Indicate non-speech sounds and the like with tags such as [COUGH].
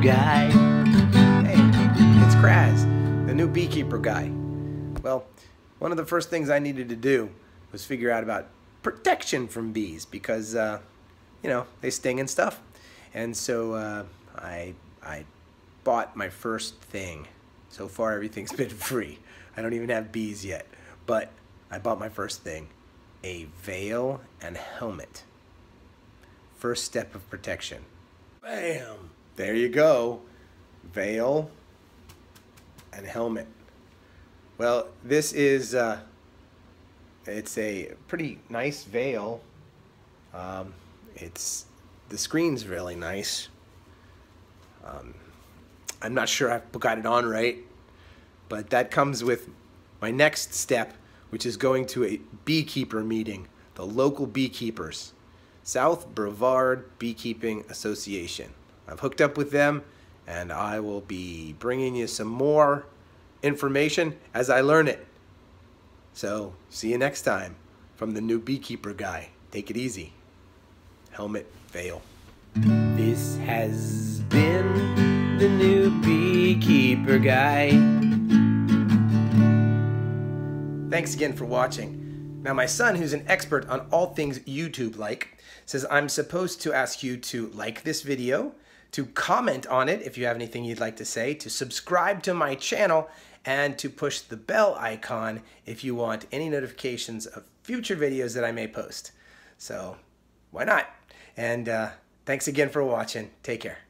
guy. Hey, it's Kraz, the new beekeeper guy. Well, one of the first things I needed to do was figure out about protection from bees because, uh, you know, they sting and stuff. And so uh, I, I bought my first thing. So far, everything's [LAUGHS] been free. I don't even have bees yet. But I bought my first thing a veil and helmet. First step of protection. Bam! There you go. Veil and helmet. Well, this is uh, it's a pretty nice veil. Um, it's the screen's really nice. Um, I'm not sure I've got it on right, but that comes with my next step, which is going to a beekeeper meeting, the local beekeepers, South Brevard Beekeeping Association. I've hooked up with them, and I will be bringing you some more information as I learn it. So, see you next time from the new beekeeper guy. Take it easy. Helmet, veil. This has been the new beekeeper guy. Thanks again for watching. Now, my son, who's an expert on all things YouTube like, says I'm supposed to ask you to like this video, to comment on it if you have anything you'd like to say, to subscribe to my channel, and to push the bell icon if you want any notifications of future videos that I may post. So, why not? And uh, thanks again for watching. Take care.